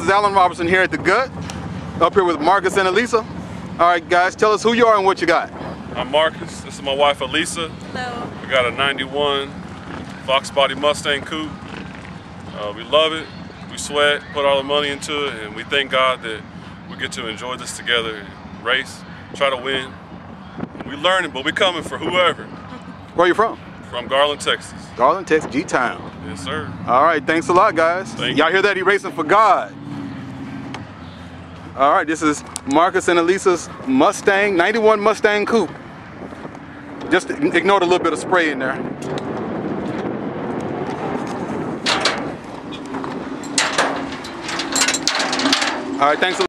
This is Allen Roberson here at the Gut, up here with Marcus and Alyssa. All right, guys, tell us who you are and what you got. I'm Marcus. This is my wife, Alyssa. Hello. We got a 91 Fox Body Mustang Coupe. Uh, we love it. We sweat, put all the money into it, and we thank God that we get to enjoy this together, race, try to win. We learning, but we coming for whoever. Where are you from? From Garland, Texas. Garland, Texas, G-Town. Yes, sir. All right, thanks a lot, guys. Thank Y'all hear that? He racing for God. All right, this is Marcus and Alyssa's Mustang, 91 Mustang Coupe. Just ignore the little bit of spray in there. All right, thanks a